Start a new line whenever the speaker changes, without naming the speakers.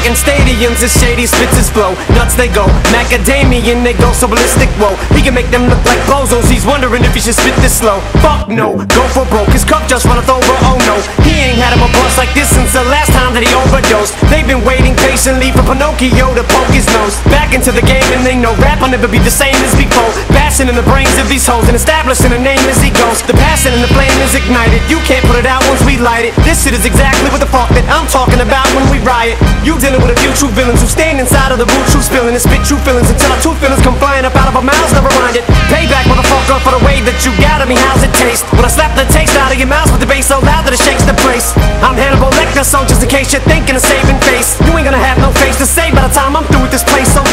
Packing stadiums as shady spits his flow. Nuts they go, macadamian they go so ballistic. Whoa, he can make them look like bozos. He's wondering if he should spit this slow. Fuck no, go for broke. His cup just runneth over. Oh no, he ain't had him a bust like this since the last time that he overdosed. They've been waiting patiently for Pinocchio to poke his nose back into the game, and they know rap will never be the same as before. Bashing in the brains of these hoes and establishing a name as he goes. The passion and the flame is ignited. You can't put it out once we light it. This shit is exactly what the fuck that I'm talking about when we riot. You dealing with a few true villains who stand inside of the boot, true spilling and spit true feelings until our true feelings come flying up out of our mouths. Never mind it. Payback, motherfucker, for the way that you got at me. How's it taste? When I slap the taste out of your mouth with the bass so loud that it shakes the place. I'm Hannibal Lecter, so just in case you're thinking of saving face, you ain't gonna have no face to say by the time I'm through with this place so.